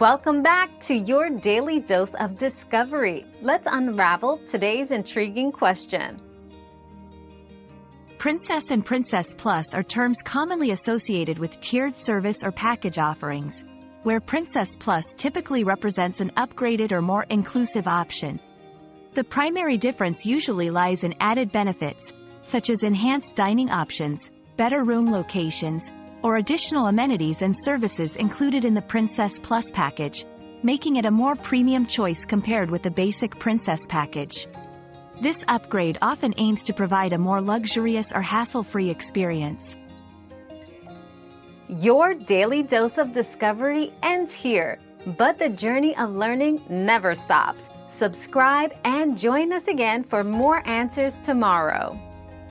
Welcome back to your daily dose of discovery. Let's unravel today's intriguing question. Princess and Princess Plus are terms commonly associated with tiered service or package offerings, where Princess Plus typically represents an upgraded or more inclusive option. The primary difference usually lies in added benefits, such as enhanced dining options, better room locations, or additional amenities and services included in the Princess Plus package, making it a more premium choice compared with the basic Princess package. This upgrade often aims to provide a more luxurious or hassle-free experience. Your daily dose of discovery ends here, but the journey of learning never stops. Subscribe and join us again for more answers tomorrow.